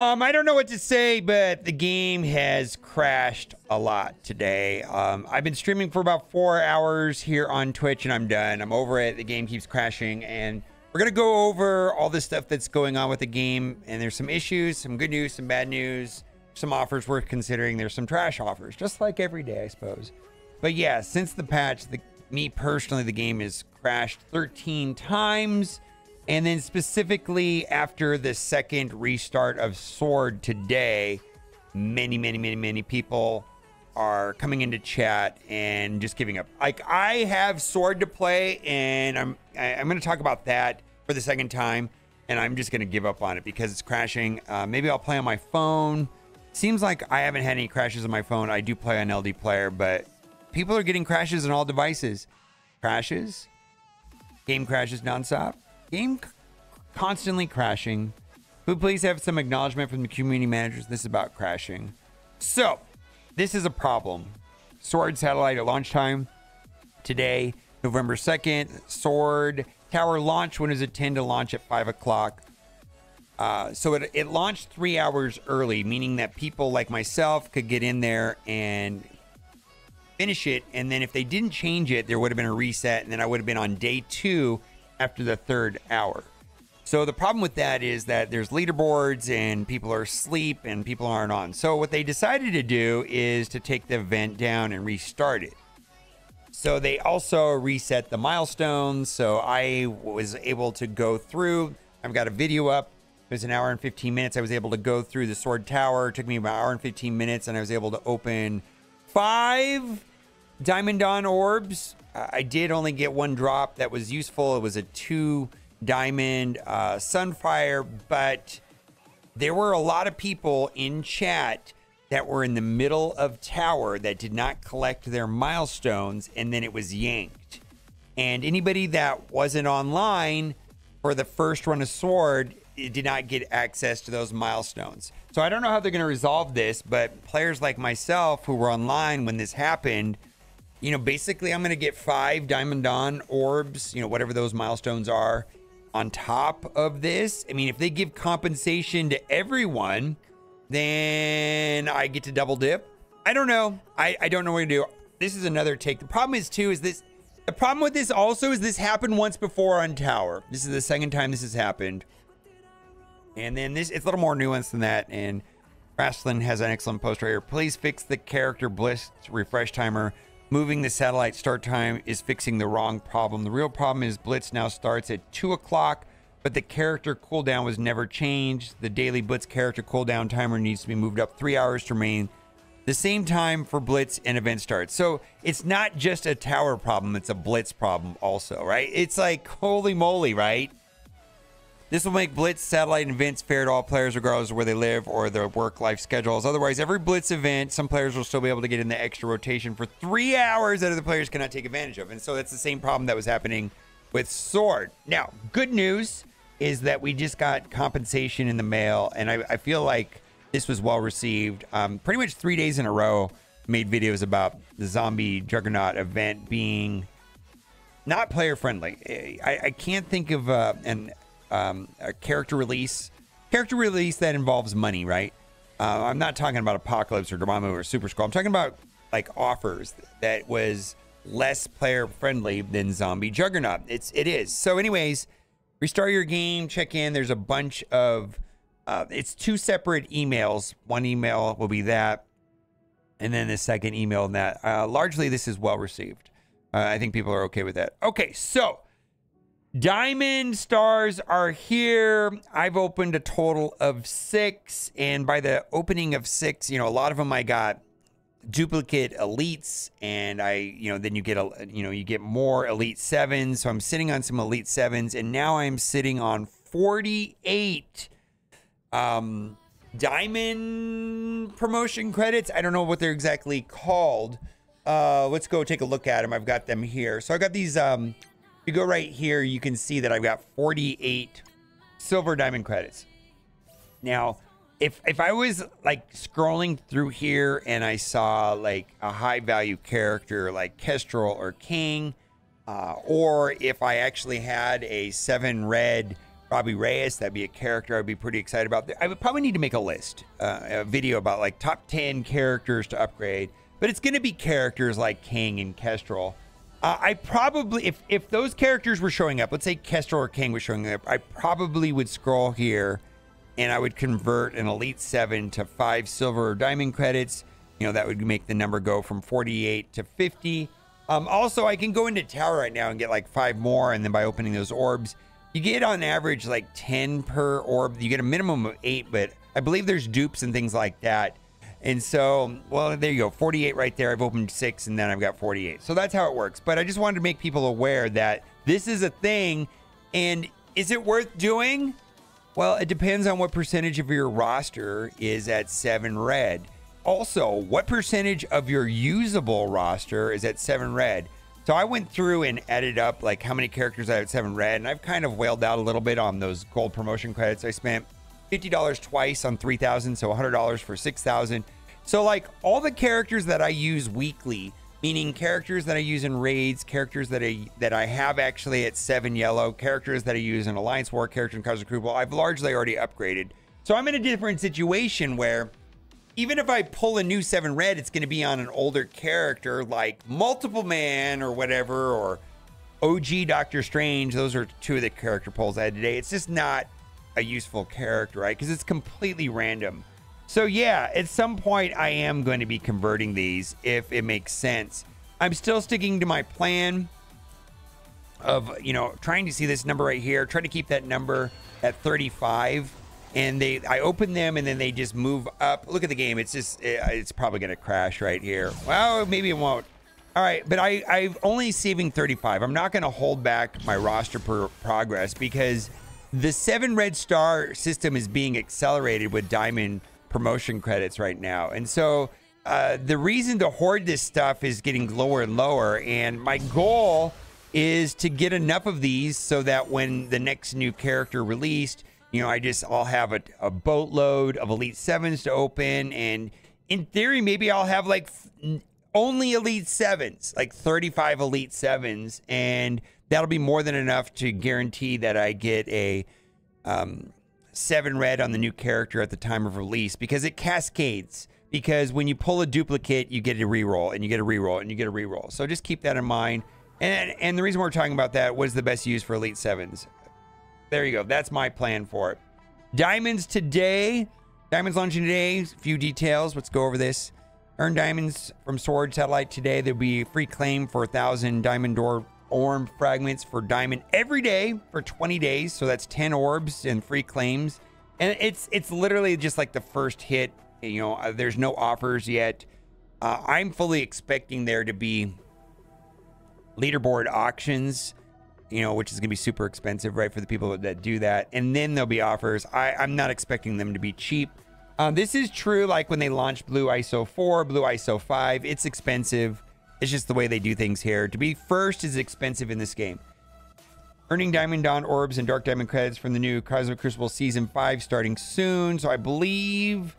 Um, I don't know what to say, but the game has crashed a lot today. Um, I've been streaming for about four hours here on Twitch, and I'm done. I'm over it. The game keeps crashing, and we're gonna go over all the stuff that's going on with the game. And there's some issues, some good news, some bad news, some offers worth considering. There's some trash offers, just like every day, I suppose. But yeah, since the patch, the, me personally, the game has crashed 13 times. And then specifically after the second restart of Sword today, many, many, many, many people are coming into chat and just giving up. Like I have Sword to play, and I'm I'm going to talk about that for the second time, and I'm just going to give up on it because it's crashing. Uh, maybe I'll play on my phone. Seems like I haven't had any crashes on my phone. I do play on LD Player, but people are getting crashes on all devices. Crashes, game crashes nonstop game constantly crashing. Would please have some acknowledgement from the community managers? This is about crashing. So, this is a problem. Sword satellite at launch time today, November 2nd. Sword tower launch when is it 10 to launch at 5 o'clock. Uh, so it, it launched three hours early, meaning that people like myself could get in there and finish it. And then if they didn't change it, there would have been a reset. And then I would have been on day two after the third hour. So the problem with that is that there's leaderboards and people are asleep and people aren't on. So what they decided to do is to take the event down and restart it. So they also reset the milestones. So I was able to go through. I've got a video up. It was an hour and 15 minutes. I was able to go through the sword tower. It took me about an hour and 15 minutes, and I was able to open five Diamond Dawn orbs. I did only get one drop that was useful. It was a two diamond uh, sunfire, but there were a lot of people in chat that were in the middle of tower that did not collect their milestones, and then it was yanked. And anybody that wasn't online for the first run of sword did not get access to those milestones. So I don't know how they're going to resolve this, but players like myself who were online when this happened you know, basically I'm going to get five Diamond Dawn orbs, you know, whatever those milestones are on top of this. I mean, if they give compensation to everyone, then I get to double dip. I don't know. I, I don't know what to do. This is another take. The problem is, too, is this. The problem with this also is this happened once before on Tower. This is the second time this has happened. And then this, it's a little more nuanced than that. And Rastlin has an excellent post right here. Please fix the character Blitz refresh timer Moving the satellite start time is fixing the wrong problem. The real problem is Blitz now starts at 2 o'clock, but the character cooldown was never changed. The daily Blitz character cooldown timer needs to be moved up three hours to remain the same time for Blitz and event starts. So it's not just a tower problem, it's a Blitz problem also, right? It's like, holy moly, right? This will make Blitz satellite events fair to all players, regardless of where they live or their work life schedules. Otherwise, every Blitz event, some players will still be able to get in the extra rotation for three hours that other players cannot take advantage of. And so that's the same problem that was happening with Sword. Now, good news is that we just got compensation in the mail, and I, I feel like this was well received. Um, pretty much three days in a row, made videos about the Zombie Juggernaut event being not player friendly. I, I can't think of uh, an um, a character release, character release that involves money, right? Uh, I'm not talking about Apocalypse or Dormammu or Super Skrull. I'm talking about like offers that was less player friendly than Zombie Juggernaut. It's it is. So, anyways, restart your game, check in. There's a bunch of uh, it's two separate emails. One email will be that, and then the second email and that. Uh, largely, this is well received. Uh, I think people are okay with that. Okay, so Diamond stars are here. I've opened a total of six. And by the opening of six, you know, a lot of them I got duplicate elites and I, you know, then you get a, you know, you get more elite sevens. So I'm sitting on some elite sevens and now I'm sitting on 48 um, diamond promotion credits. I don't know what they're exactly called. Uh, let's go take a look at them. I've got them here. So I got these um, you go right here, you can see that I've got 48 silver diamond credits. Now, if if I was like scrolling through here and I saw like a high value character like Kestrel or King, uh, or if I actually had a seven red Robbie Reyes, that'd be a character I'd be pretty excited about. I would probably need to make a list, uh, a video about like top 10 characters to upgrade, but it's going to be characters like King and Kestrel. Uh, I probably, if, if those characters were showing up, let's say Kestrel or King was showing up, I probably would scroll here and I would convert an Elite 7 to five silver or diamond credits. You know, that would make the number go from 48 to 50. Um, also, I can go into Tower right now and get like five more, and then by opening those orbs, you get on average like 10 per orb. You get a minimum of eight, but I believe there's dupes and things like that. And so, well, there you go. 48 right there. I've opened six and then I've got 48. So that's how it works. But I just wanted to make people aware that this is a thing. And is it worth doing? Well, it depends on what percentage of your roster is at seven red. Also, what percentage of your usable roster is at seven red? So I went through and added up like how many characters I had seven red, and I've kind of whaled out a little bit on those gold promotion credits. I spent fifty dollars twice on three thousand, so hundred dollars for six thousand. So like all the characters that I use weekly, meaning characters that I use in raids, characters that I that I have actually at seven yellow, characters that I use in Alliance War, character in of Crucible, I've largely already upgraded. So I'm in a different situation where even if I pull a new seven red, it's going to be on an older character like Multiple Man or whatever, or OG Doctor Strange. Those are two of the character pulls I had today. It's just not a useful character, right? Because it's completely random. So yeah, at some point I am going to be converting these if it makes sense. I'm still sticking to my plan of, you know, trying to see this number right here, try to keep that number at 35 and they I open them and then they just move up. Look at the game. It's just it, it's probably going to crash right here. Well, maybe it won't. All right, but I I'm only saving 35. I'm not going to hold back my roster per progress because the 7 red star system is being accelerated with diamond promotion credits right now. And so uh, the reason to hoard this stuff is getting lower and lower. And my goal is to get enough of these so that when the next new character released you know, I just I'll have a, a boatload of Elite Sevens to open, and in theory, maybe I'll have like only Elite Sevens, like 35 Elite Sevens, and that'll be more than enough to guarantee that I get a um, seven red on the new character at the time of release because it cascades. Because when you pull a duplicate, you get a reroll, and you get a reroll, and you get a reroll. So just keep that in mind. And and the reason we're talking about that was the best use for Elite Sevens. There you go. That's my plan for it. Diamonds today. Diamonds launching today. A few details. Let's go over this. Earn diamonds from Sword Satellite today. There'll be a free claim for a thousand diamond door orb fragments for diamond every day for 20 days. So that's 10 orbs and free claims. And it's it's literally just like the first hit. You know, uh, there's no offers yet. Uh, I'm fully expecting there to be leaderboard auctions you know, which is going to be super expensive, right, for the people that do that. And then there'll be offers. I, I'm not expecting them to be cheap. Um, this is true, like when they launched Blue ISO 4, Blue ISO 5. It's expensive. It's just the way they do things here. To be first is expensive in this game. Earning Diamond Dawn orbs and Dark Diamond credits from the new Cosmic Crucible Season 5 starting soon. So I believe.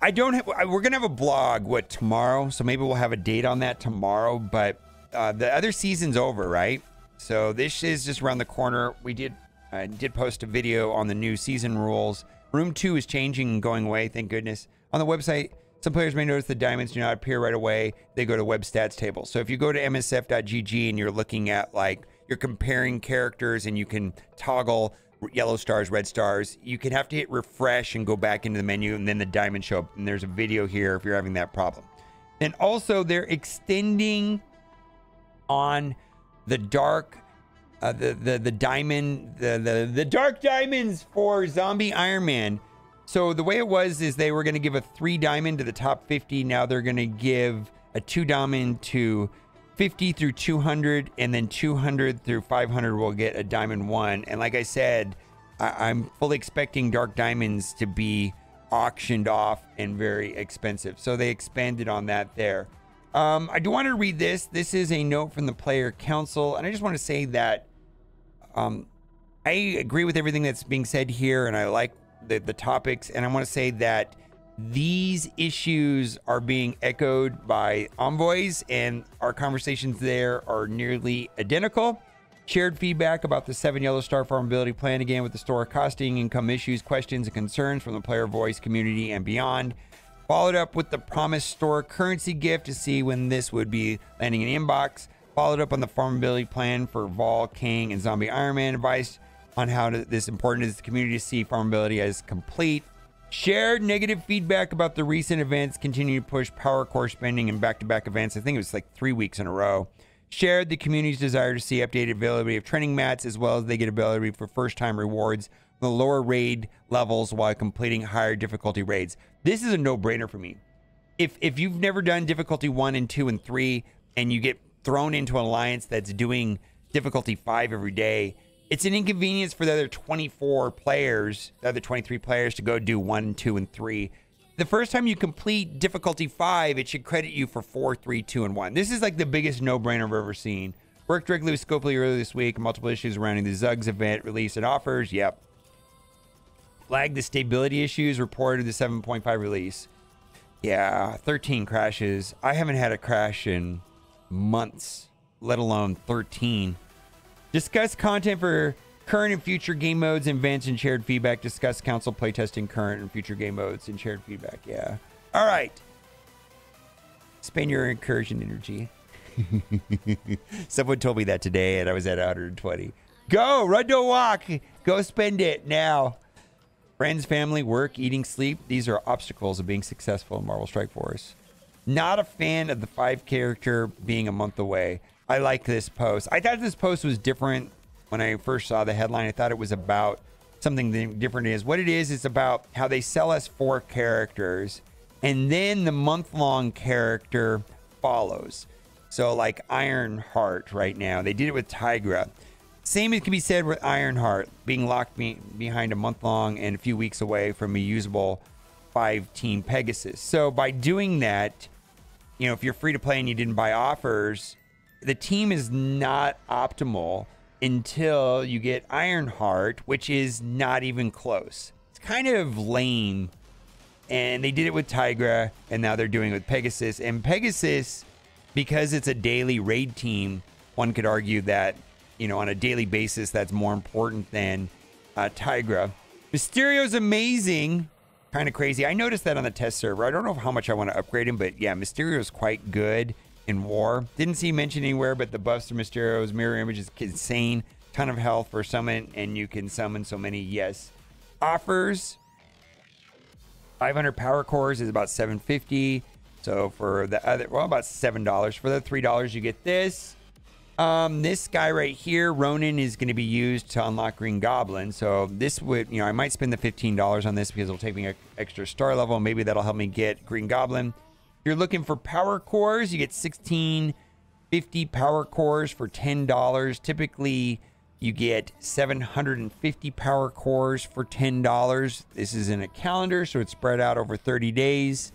I don't have. We're going to have a blog, what, tomorrow? So maybe we'll have a date on that tomorrow. But uh, the other season's over, right? So this is just around the corner. We did I did post a video on the new season rules. Room 2 is changing and going away, thank goodness. On the website, some players may notice the diamonds do not appear right away. They go to web stats table. So if you go to msf.gg and you're looking at like you're comparing characters and you can toggle yellow stars, red stars, you can have to hit refresh and go back into the menu and then the diamonds show up. And there's a video here if you're having that problem. And also they're extending on the dark, uh, the the the diamond, the the the dark diamonds for Zombie Iron Man. So the way it was is they were going to give a three diamond to the top 50. Now they're going to give a two diamond to 50 through 200, and then 200 through 500 will get a diamond one. And like I said, I- I'm fully expecting dark diamonds to be auctioned off and very expensive. So they expanded on that there. Um, I do want to read this. This is a note from the player council, and I just want to say that um, I agree with everything that's being said here, and I like the, the topics. And I want to say that these issues are being echoed by envoys, and our conversations there are nearly identical. Shared feedback about the seven yellow star farmability plan again with the store costing, income issues, questions, and concerns from the player voice community and beyond. Followed up with the promised store currency gift to see when this would be landing in inbox. Followed up on the farmability plan for Vol, King, and Zombie Iron Man advice on how to, this important is the community to see farmability as complete. Shared negative feedback about the recent events, continue to push power core spending and back to back events. I think it was like three weeks in a row. Shared the community's desire to see updated availability of training mats as well as they get availability for first time rewards the lower raid levels while completing higher difficulty raids. This is a no brainer for me. If, if you've never done difficulty one and two and three and you get thrown into an alliance that's doing difficulty five every day, it's an inconvenience for the other 24 players, the other 23 players to go do one, two, and three. The first time you complete difficulty five, it should credit you for four, three, two, and one. This is like the biggest no brainer I've ever seen. Worked directly with Scopely earlier this week. Multiple issues surrounding the Zugs event release and offers. Yep. Flagged the stability issues reported the 7.5 release. Yeah, 13 crashes. I haven't had a crash in months, let alone 13. Discuss content for current and future game modes, events, and shared feedback. Discuss council playtesting current and future game modes and shared feedback. Yeah. All right. Spend your incursion energy. Someone told me that today, and I was at 120. Go, run to a walk. Go spend it now. Friends, family, work, eating, sleep. These are obstacles of being successful in Marvel Strike Force. Not a fan of the five character being a month away. I like this post. I thought this post was different when I first saw the headline. I thought it was about something different. Is what it is. It's about how they sell us four characters, and then the month long character follows. So like Ironheart right now, they did it with Tigra. Same as can be said with Ironheart being locked be- behind a month long and a few weeks away from a usable five team Pegasus. So by doing that, you know, if you're free to play and you didn't buy offers, the team is not optimal until you get Ironheart, which is not even close. It's kind of lame. And they did it with Tigra, and now they're doing it with Pegasus. And Pegasus, because it's a daily raid team, one could argue that, you know, on a daily basis, that's more important than uh, Tigra. Mysterio's amazing. Kind of crazy. I noticed that on the test server. I don't know how much I want to upgrade him, but yeah, Mysterio's quite good in war. Didn't see mentioned anywhere, but the buffs to Mysterio's mirror image is insane. Ton of health for summon, and you can summon so many. Yes, offers 500 power cores is about 750. So for the other, well, about seven dollars. For the three dollars, you get this. Um, this guy right here, Ronin, is going to be used to unlock Green Goblin. So this would, you know, I might spend the fifteen dollars on this because it'll take me an extra star level. Maybe that'll help me get Green Goblin you're looking for power cores, you get 1650 power cores for $10. Typically, you get 750 power cores for $10. This is in a calendar, so it's spread out over 30 days.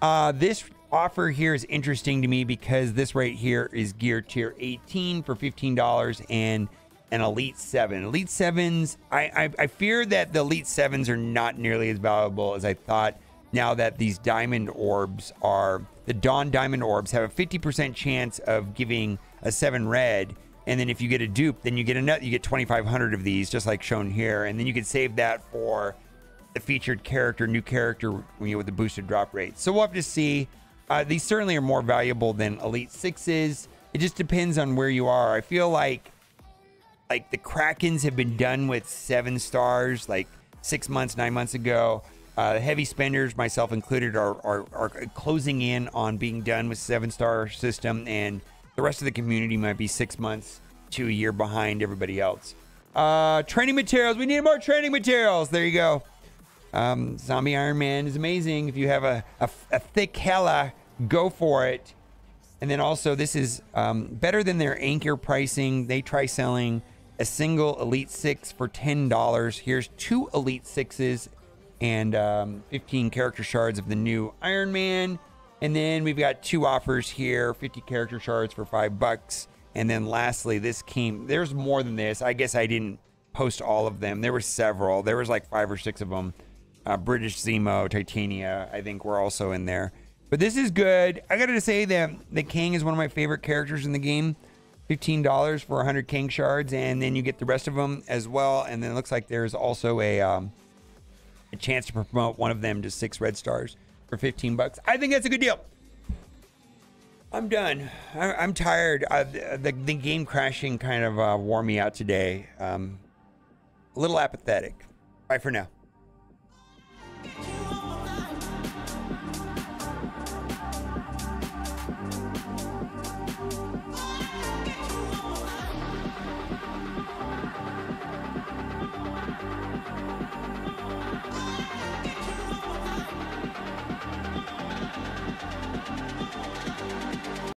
Uh, this offer here is interesting to me because this right here is gear tier 18 for $15 and an Elite 7. Elite 7s, I, I, I fear that the Elite 7s are not nearly as valuable as I thought now that these diamond orbs are the Dawn diamond orbs have a 50% chance of giving a 7 red. And then if you get a dupe then you get a you get 2500 of these just like shown here. And then you can save that for the featured character new character you know, with the boosted drop rate. So we'll have to see. Uh, these certainly are more valuable than elite sixes. It just depends on where you are. I feel like like the krakens have been done with seven stars like six months nine months ago uh, heavy spenders, myself included, are, are, are closing in on being done with seven star system, and the rest of the community might be six months to a year behind everybody else. Uh, training materials. We need more training materials. There you go. Um, Zombie Iron Man is amazing. If you have a, a, a thick hella, go for it. And then also, this is um, better than their anchor pricing. They try selling a single Elite Six for $10. Here's two Elite Sixes and um, 15 character shards of the new Iron Man. And then we've got two offers here 50 character shards for five bucks. And then lastly, this came, there's more than this. I guess I didn't post all of them. There were several, there was like five or six of them. Uh, British Zemo, Titania, I think were also in there. But this is good. I gotta say that the King is one of my favorite characters in the game. $15 for 100 king shards, and then you get the rest of them as well. And then it looks like there's also a um, a chance to promote one of them to six red stars for 15 bucks. I think that's a good deal. I'm done. I'm tired. Uh, the, the game crashing kind of uh, wore me out today. Um, a little apathetic. Bye for now.